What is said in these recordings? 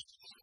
you.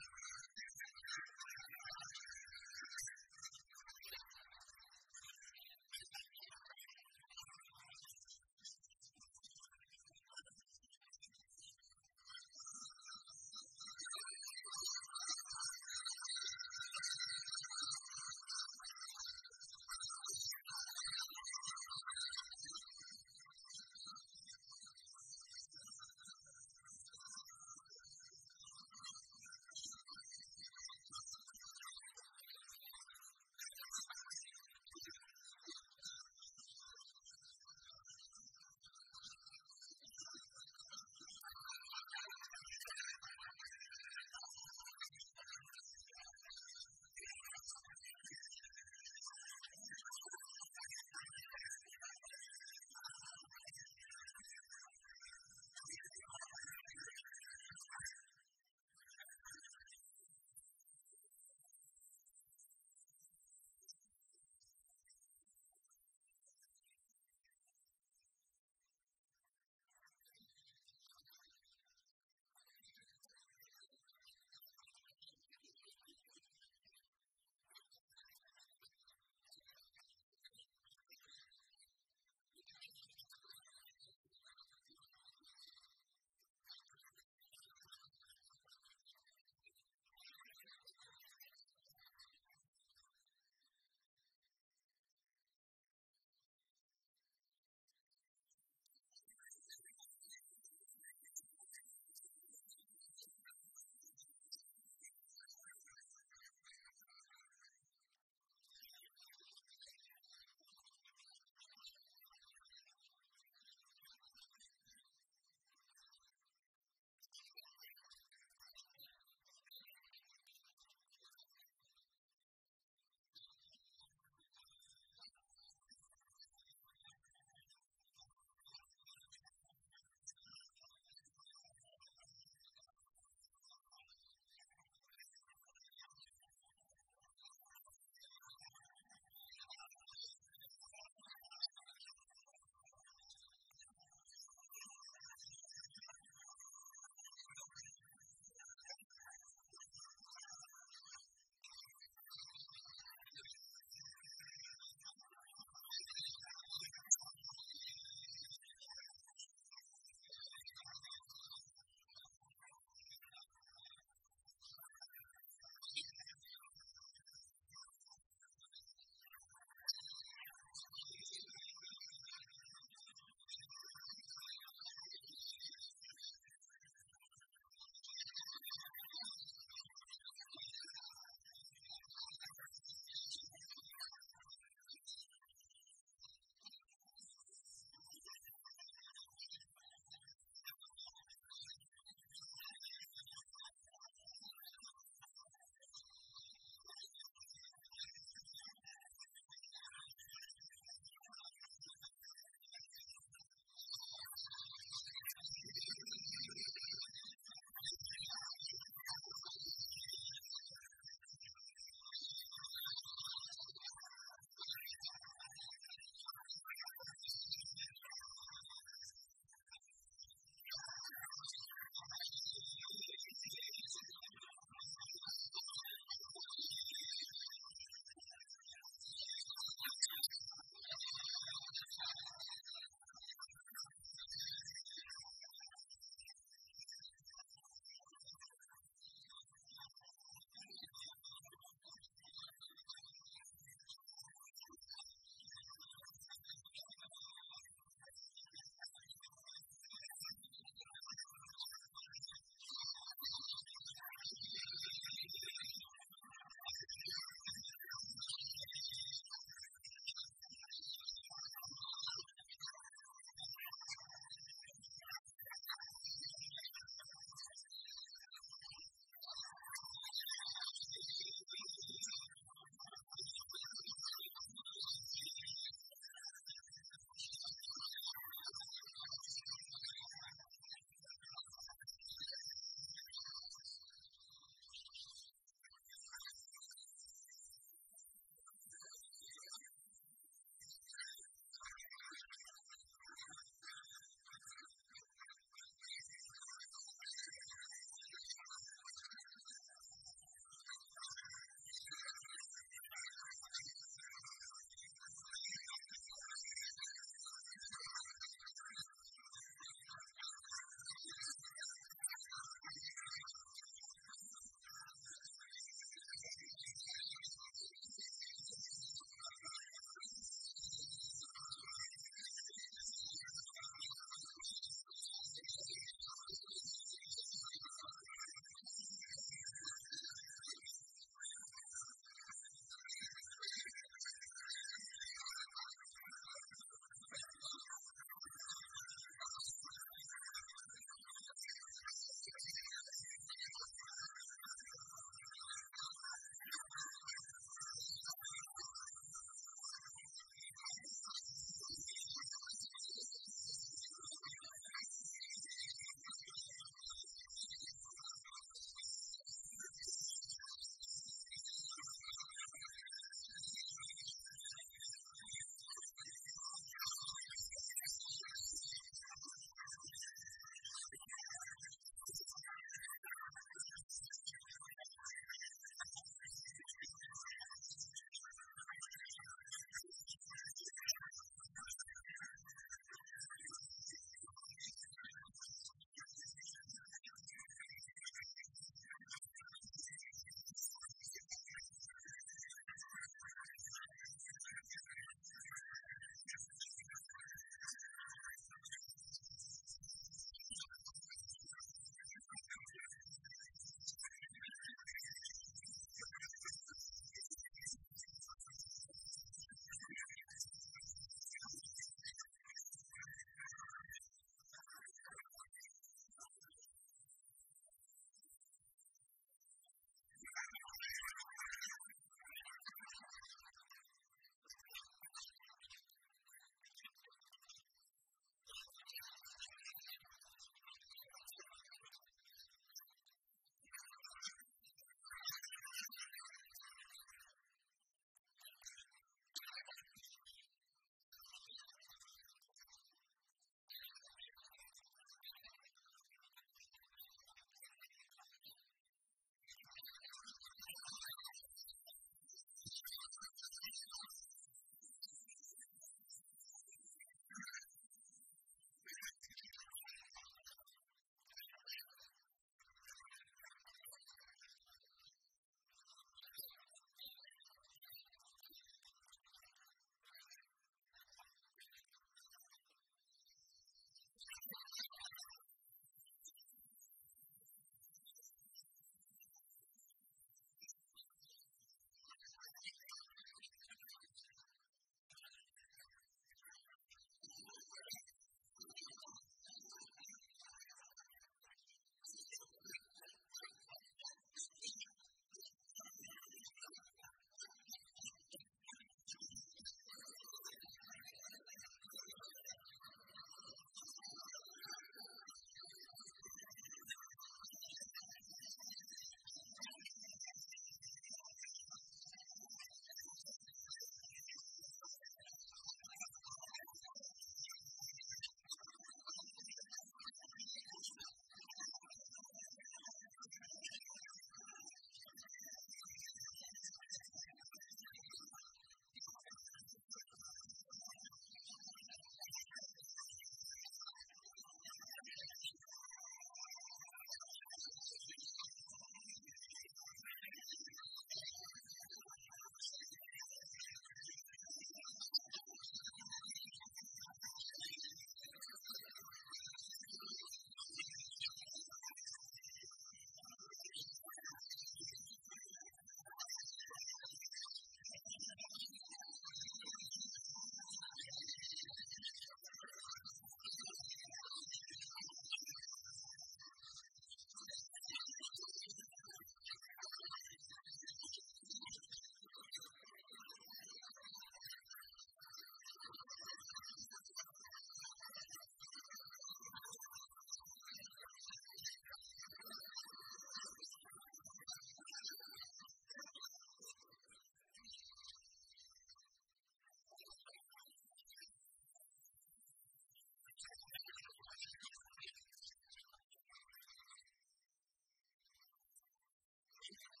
Amen.